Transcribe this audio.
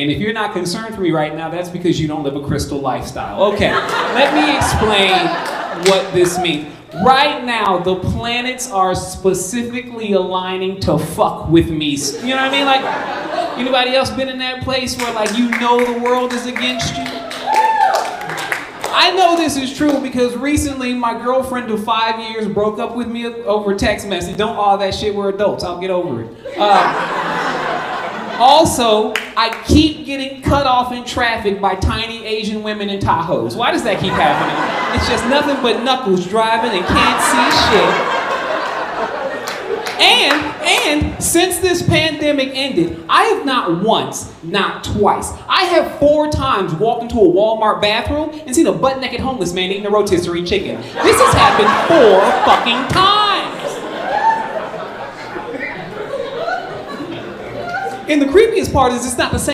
And if you're not concerned for me right now, that's because you don't live a crystal lifestyle. Okay, let me explain what this means. Right now, the planets are specifically aligning to fuck with me. You know what I mean? Like, anybody else been in that place where like you know the world is against you? I know this is true because recently my girlfriend of five years broke up with me over text message. Don't all that shit. We're adults. I'll get over it. Uh, also, I keep getting cut off in traffic by tiny Asian women in Tahoes. Why does that keep happening? It's just nothing but knuckles driving and can't see shit. And, and since this pandemic ended, I have not once, not twice, I have four times walked into a Walmart bathroom and seen a butt naked homeless man eating a rotisserie chicken. This has happened four fucking times. And the creepiest part is it's not the same.